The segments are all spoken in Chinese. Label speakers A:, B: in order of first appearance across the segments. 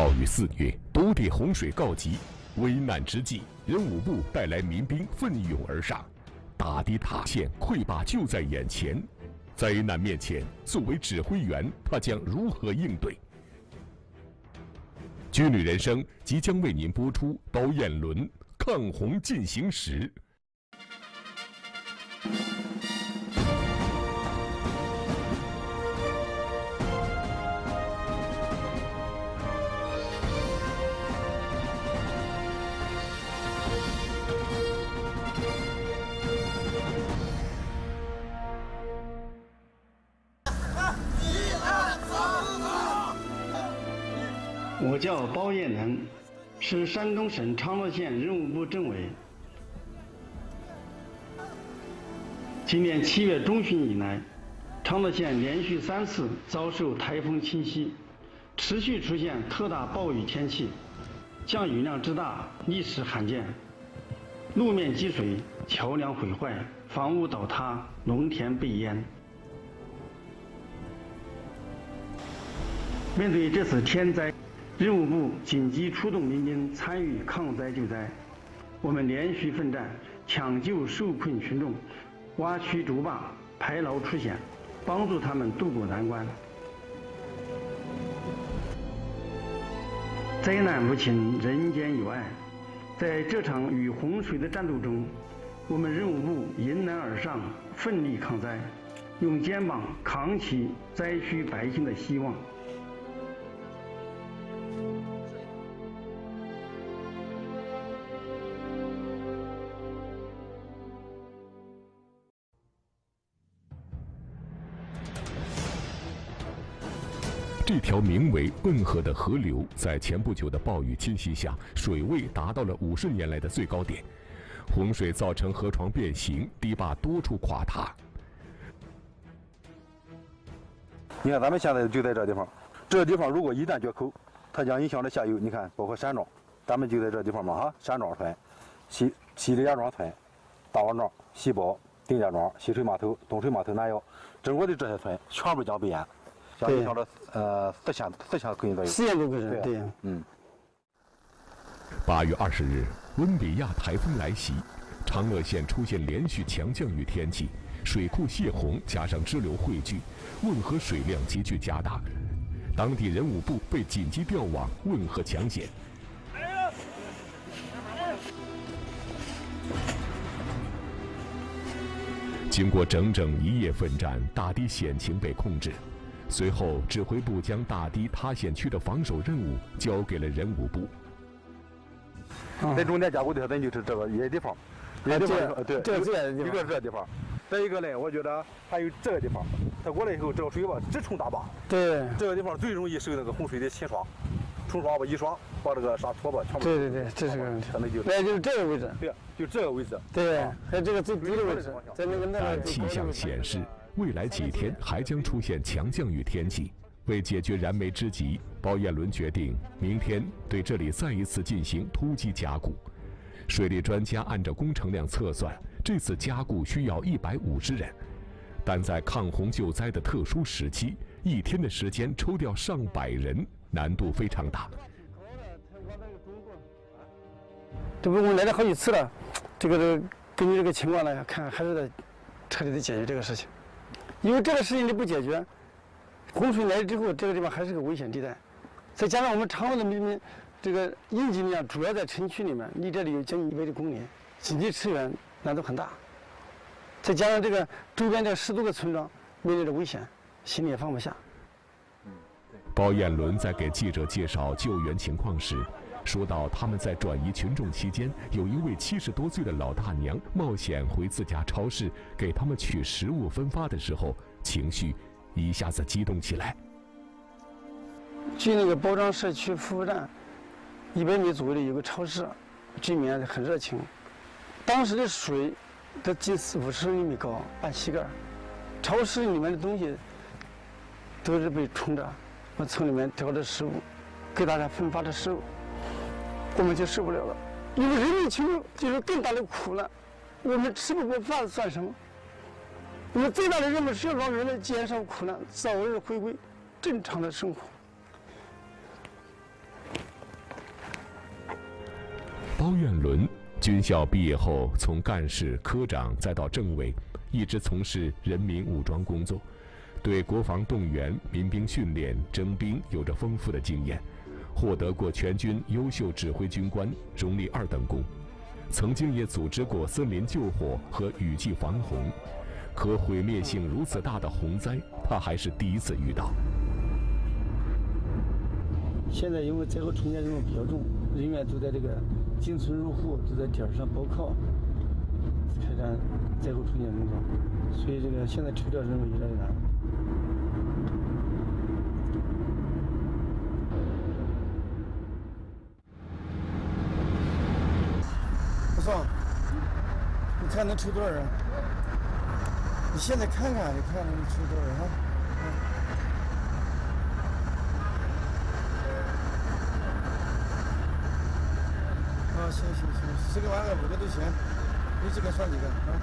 A: 暴雨肆虐，多地洪水告急，危难之际，人武部带来民兵奋勇而上，打堤塌陷，溃坝就在眼前。灾难面前，作为指挥员，他将如何应对？军旅人生即将为您播出包彦伦抗洪进行时。
B: 我叫包彦能，是山东省昌乐县任务部政委。今年七月中旬以来，昌乐县连续三次遭受台风侵袭，持续出现特大暴雨天气，降雨量之大历史罕见，路面积水，桥梁毁坏，房屋倒塌，农田被淹。面对这次天灾，任务部紧急出动民兵参与抗灾救灾，我们连续奋战，抢救受困群众，挖渠筑坝，排涝除险，帮助他们渡过难关。灾难无情，人间有爱。在这场与洪水的战斗中，我们任务部迎难而上，奋力抗灾，用肩膀扛起灾区百姓的希望。
A: 这条名为汶河的河流，在前不久的暴雨侵袭下，水位达到了五十年来的最高点。洪水造成河床变形，堤坝多处垮塌。
C: 你看，咱们现在就在这地方，这地方如果一旦决口，它将影响着下游。你看，包括山庄，咱们就在这地方嘛，哈，山庄村、西西里家庄村、大王庄、西包、丁家庄、西水码头、东水码头南窑，整个的这些村全部将被淹。将影响着呃四千四千左右。
B: 四千多对，
C: 嗯。
A: 八月二十日，温比亚台风来袭，长乐县出现连续强降雨天气，水库泄洪，加上支流汇聚，汶河水量急剧加大，当地人武部被紧急调往汶河抢险。经过整整一夜奋战，大堤险情被控制。随后，指挥部将大堤塌陷区的防守任务交给了人武部。
C: 在中间加固的，咱就是这个野地方，
B: 野
C: 地方对，
B: 这个
C: 一个这地方，再一个呢，我觉得还有这个地方，它过来以后，这个水吧直冲大坝。
B: 对。
C: 这个地方最容易受那个洪水的侵刷，冲刷吧一刷，把这个沙土吧全部。
B: 对对对，这是个问题。
C: 那就
B: 那就是这个位置。
C: 对，就这个位置。
B: 对，还有这个最低的位置，在那个那个。
A: 气象显示。未来几天还将出现强降雨天气，为解决燃眉之急，包彦伦决定明天对这里再一次进行突击加固。水利专家按照工程量测算，这次加固需要一百五十人，但在抗洪救灾的特殊时期，一天的时间抽调上百人，难度非常大。
B: 这不我们来了好几次了，这个这根据这个情况来看，还是得彻底的解决这个事情。因为这个事情你不解决，洪水来了之后，这个地方还是个危险地带。再加上我们常乐的民兵，这个应急力量主要在城区里面，离这里有将近一百多公里，紧急驰援难度很大。再加上这个周边这十多个村庄面临着危险，心里也放不下。
A: 包彦伦在给记者介绍救援情况时。说到他们在转移群众期间，有一位七十多岁的老大娘冒险回自家超市给他们取食物分发的时候，情绪一下子激动起来。
B: 距那个包装社区服务站一百米左右的有个超市，居民很热情。当时的水都近四五十厘米高，半膝盖。超市里面的东西都是被冲着，我从里面挑的食物，给大家分发的食物。我们就受不了了，因为人民群众就是更大的苦难。我们吃不过饭算什么？我们最大的任务是让人们减少苦难，早日回归正常的生活。
A: 包彦伦军校毕业后，从干事、科长再到政委，一直从事人民武装工作，对国防动员、民兵训练、征兵有着丰富的经验，获得过全军优秀指挥军官、荣立二等功，曾经也组织过森林救火和雨季防洪，可毁灭性如此大的洪灾，他还是第一次遇到。
B: 现在因为灾后重建任务比较重，人员都在这个进村入户，都在点上报靠，开展灾后重建工作，所以这个现在抽调任务越来越难。不错，你看能抽多少人？你现在看看，你看能抽多少人啊？啊，行行行，十个八个五个都行，有几个算几个啊。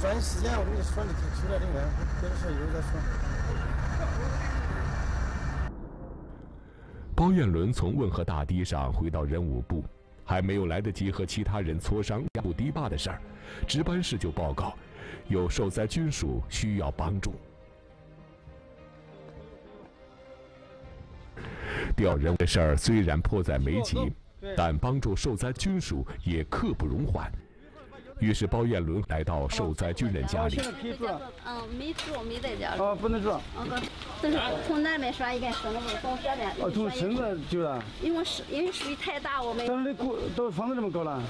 B: 抓紧时间，我跟你说，你抽点人员，别的事以后再说。
A: 包彦伦从汶河大堤上回到人武部，还没有来得及和其他人磋商补堤坝的事儿，值班室就报告，有受灾军属需要帮助。调人的事儿虽然迫在眉睫，但帮助受灾军属也刻不容缓。于是包彦伦来到受灾军人家里。
B: 现在可以住了。
D: 嗯，没住，没在家。
B: 哦，不能住。
D: 嗯，都是从南边拴一根绳子，从这边。
B: 哦，从绳子就是。
D: 因为水，因为水太大，我们。
B: 当时过到房子这么高了。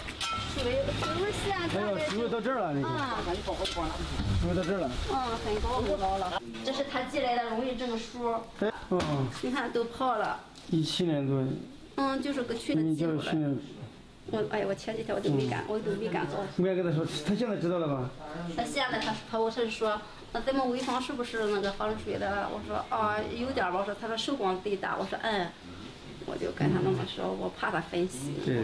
D: 水水位线。
B: 哎呦，水位到这儿了，那个。
D: 啊。
B: 水位到这儿了。
D: 嗯，很高很高了。这是他寄来的荣誉证书。
B: 哎。哦。
D: 你看都泡了。
B: 一七年多。
D: 嗯，就是个去年寄过来。我哎呀，我前几天我都没敢，我都没敢做。
B: 没敢跟他说，他现在知道了吗？
D: 他现在他他我是说，那咱们潍坊是不是那个防水的？我说啊，有点吧。我说他说受光最大。我说嗯，我就跟他那么说，我怕他分心。
B: 对。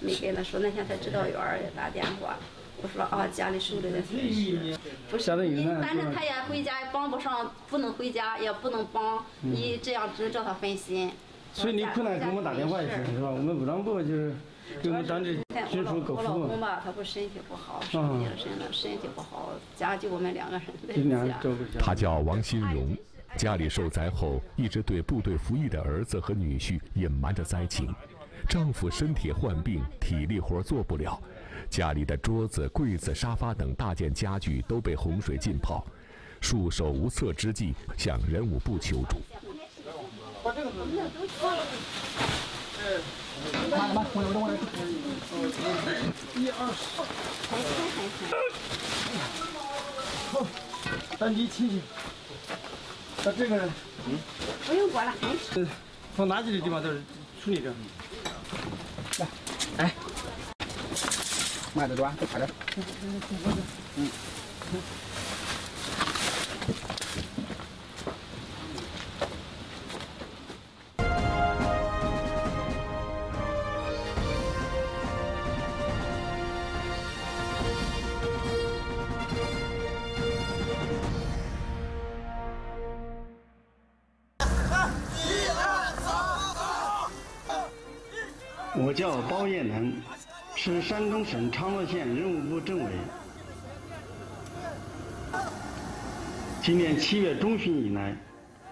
D: 没跟他说，那天才指导员也打电话，我说啊，家里受了点损失。不是，你反正他也回家也帮不上，不能回家也不能帮，你这样只能叫他分心。
B: 所以你困难给我们打电话也是是吧？我们武装部就是。给我们当地军属搞
D: 我老公吧，他不身体不好，生病了身子，身体不好，家就我们两个人在家。
A: 他叫王新荣，家里受灾后一直对部队服役的儿子和女婿隐瞒着灾情。丈夫身体患病，体力活做不了，家里的桌子、柜子、沙发等大件家具都被洪水浸泡，束手无策之际，向人武部求助。把这个
B: 慢慢，我来我来我来。一二三，好，咱你亲戚，把这个，
D: 嗯，不用管了，
B: 嗯，放垃圾的地方都是处理着。来，哎，慢点抓，再快点。嗯。我叫包彦能，是山东省昌乐县人武部政委。今年七月中旬以来，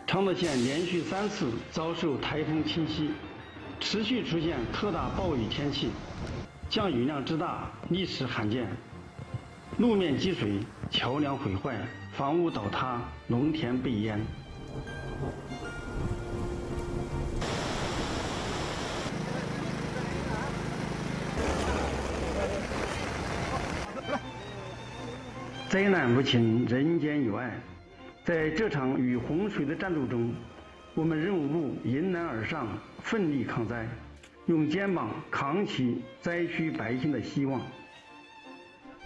B: 昌乐县连续三次遭受台风侵袭，持续出现特大暴雨天气，降雨量之大历史罕见，路面积水，桥梁毁坏，房屋倒塌，农田被淹。灾难无情，人间有爱。在这场与洪水的战斗中，我们任务部迎难而上，奋力抗灾，用肩膀扛起灾区百姓的希望。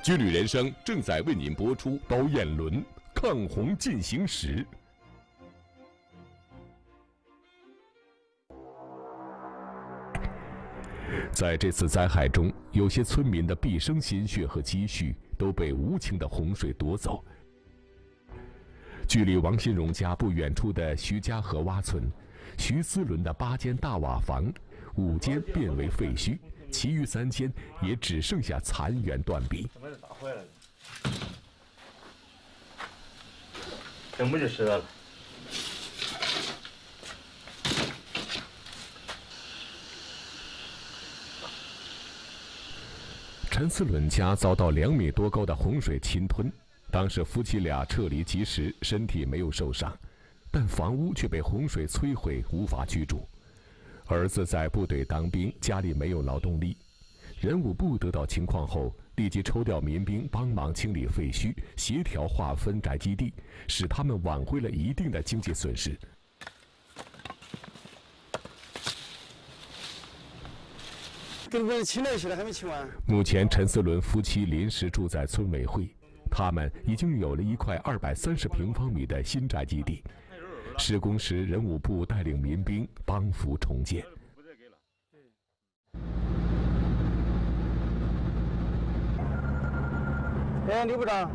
A: 军旅人生正在为您播出《包彦伦抗洪进行时》。在这次灾害中，有些村民的毕生心血和积蓄。都被无情的洪水夺走。距离王新荣家不远处的徐家河洼村，徐思伦的八间大瓦房，五间变为废墟，其余三间也只剩下残垣断壁。什么打坏了？
E: 根本就是了。
A: 陈思伦家遭到两米多高的洪水侵吞，当时夫妻俩撤离及时，身体没有受伤，但房屋却被洪水摧毁，无法居住。儿子在部队当兵，家里没有劳动力。人武部得到情况后，立即抽调民兵帮忙清理废墟，协调划分宅基地，使他们挽回了一定的经济损失。
B: 跟别人清了去了，还没清完。
A: 目前，陈思伦夫妻临时住在村委会，他们已经有了一块二百三十平方米的新宅基地。施工时，人武部带领民兵帮扶重建。
B: 哎，李部长。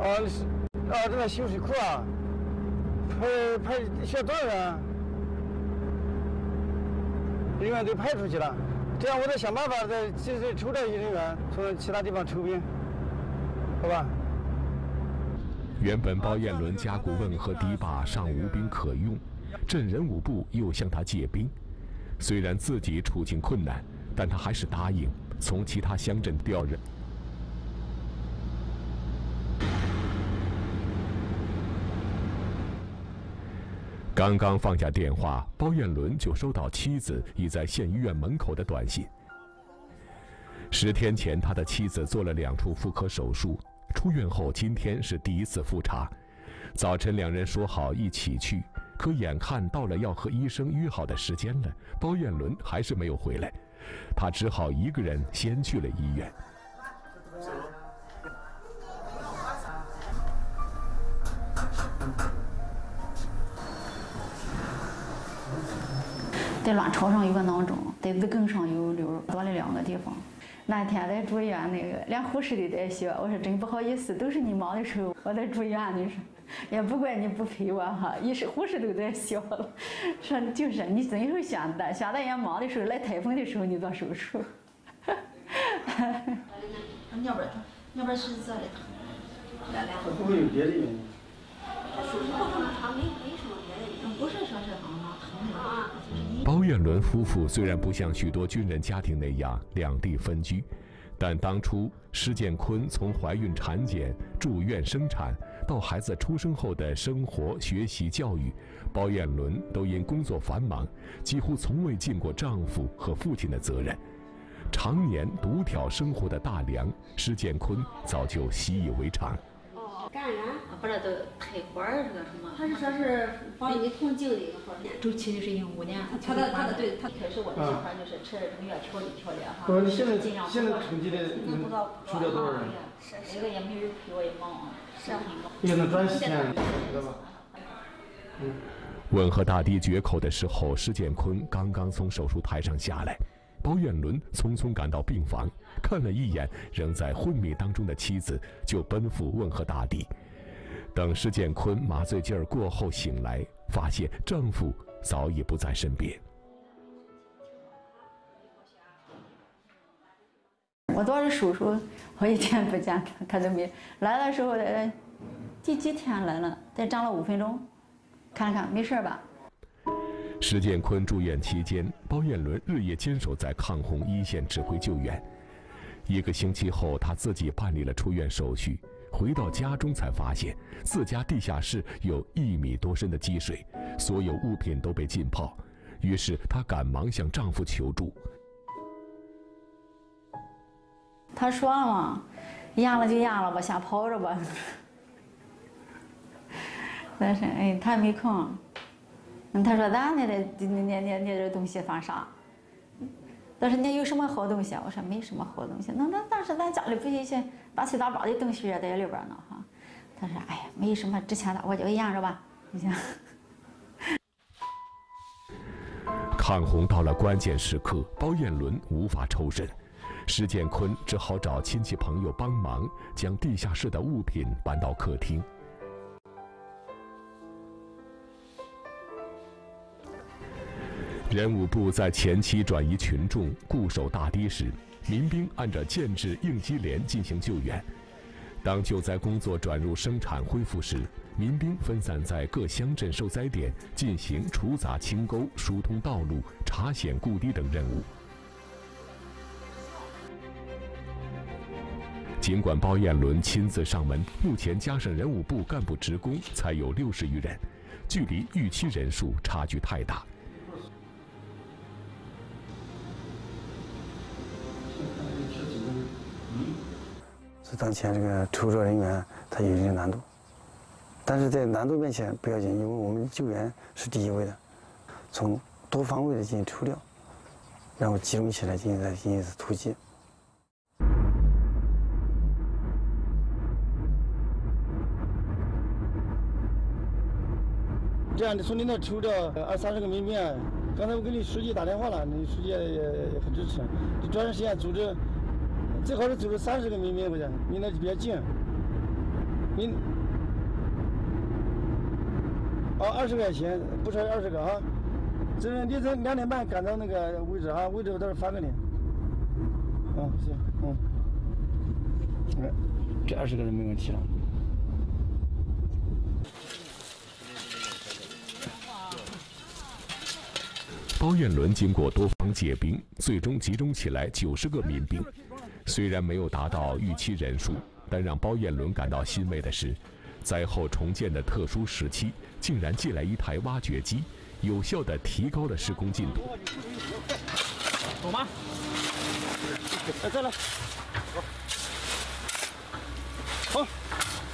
B: 啊，是，啊，正在修水库啊。派派需要多少人？人员都派出去了，这样我得想办法再再再抽调一些人员从其他地方抽兵，好吧？
A: 原本包彦伦加古问和堤坝尚无兵可用，镇人武部又向他借兵，虽然自己处境困难，但他还是答应从其他乡镇调人。刚刚放下电话，包彦伦就收到妻子已在县医院门口的短信。十天前，他的妻子做了两处妇科手术，出院后今天是第一次复查。早晨两人说好一起去，可眼看到了要和医生约好的时间了，包彦伦还是没有回来，他只好一个人先去了医院。
F: 在卵巢上有个囊肿，在子宫上有瘤，多了两个地方。那天在住院，那个连护士都在笑。我说真不好意思，都是你忙的时候我在住院的时候，也不怪你不陪我哈。医生、护士都在笑了，说就是你怎时候选的？选的人忙的时候，来台风的时候你做手术。
D: 尿不尿不是这里
B: 会不会有别的原因？
D: 手术过程长，没
A: 彦伦夫妇虽然不像许多军人家庭那样两地分居，但当初施建坤从怀孕、产检、住院、生产到孩子出生后的生活、学习、教育，包彦伦都因工作繁忙，几乎从未尽过丈夫和父亲的责任，常年独挑生活的大梁，施建坤早就习以为常。
D: 感染，不是都开花儿是个什么？他是说是防疫铜镜的一个方面。
F: 周期就是用五年。
D: 他的他的对他开始我的想法就是吃这个药调理调理哈。
B: 不，你现在现在统计的出掉多少人？
F: 那个也没人陪我也忙啊。是啊。
B: 也能赚钱，知道吧？
A: 嗯。吻合大堤决口的时候，施建坤刚刚从手术台上下来。包远伦匆匆赶到病房，看了一眼仍在昏迷当中的妻子，就奔赴问候大地。等施建坤麻醉劲儿过后醒来，发现丈夫早已不在身边。
F: 我做了手术，我一天不见他，他都没来的时候，第几天来了？再站了五分钟，看看没事吧？
A: 石建坤住院期间，包彦伦日夜坚守在抗洪一线指挥救援。一个星期后，他自己办理了出院手续，回到家中才发现自家地下室有一米多深的积水，所有物品都被浸泡。于是她赶忙向丈夫求助。
F: 他说了嘛，淹了就淹了吧，瞎跑着吧。但是哎，他没空。他说：“咱那那那那那这东西放啥？他说你有什么好东西？我说没什么好东西。那那但是咱家里不一些大七大八的东西也在里边呢哈。他说：哎呀，没什么值钱的，我就验着吧。你行。
A: 抗洪到了关键时刻，包彦伦无法抽身，施建坤只好找亲戚朋友帮忙，将地下室的物品搬到客厅。人武部在前期转移群众、固守大堤时，民兵按照建制应急连进行救援；当救灾工作转入生产恢复时，民兵分散在各乡镇受灾点进行除杂清沟、疏通道路、查险固堤等任务。尽管包彦伦亲自上门，目前加上人武部干部职工才有六十余人，距离预期人数差距太大。
B: 当前这个出作人员他有一定难度，但是在难度面前不要紧，因为我们救援是第一位的，从多方位的进行抽调，然后集中起来进行再进行一次突击。这样的从你那抽调二三十个民兵，刚才我给你书记打电话了，你书记也也很支持，你抓紧时间组织。最好是组织三十个民兵过去，离那里比较近。你哦，二十块钱，不超二十个啊。这凌晨两点半赶到那个位置啊，位置我到时候发给你。嗯，行，嗯。来，这二十个人没问题了。
A: 包彦伦经过多方解兵，最终集中起来九十个民兵。虽然没有达到预期人数，但让包彦伦感到欣慰的是，灾后重建的特殊时期，竟然借来一台挖掘机，有效地提高了施工进度。
B: 走吗？来，再来。好，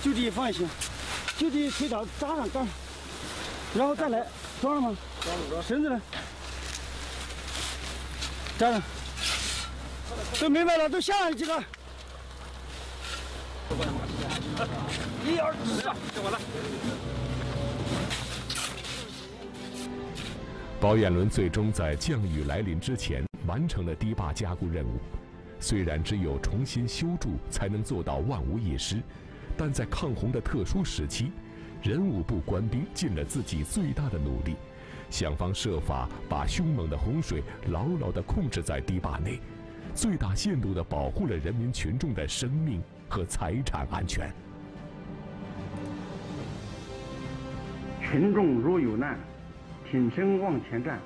B: 就地放行，就地推倒扎上杆，然后再来装了吗？装了，装。绳子呢？扎上。都明白了，都下来几个。一二三，就完了。
A: 包彦伦最终在降雨来临之前完成了堤坝加固任务。虽然只有重新修筑才能做到万无一失，但在抗洪的特殊时期，人武部官兵尽了自己最大的努力，想方设法把凶猛的洪水牢牢地控制在堤坝内。最大限度地保护了人民群众的生命和财产安全。
B: 群众若有难，挺身往前站，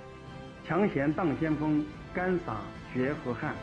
B: 抢险当先锋，干洒血和汗。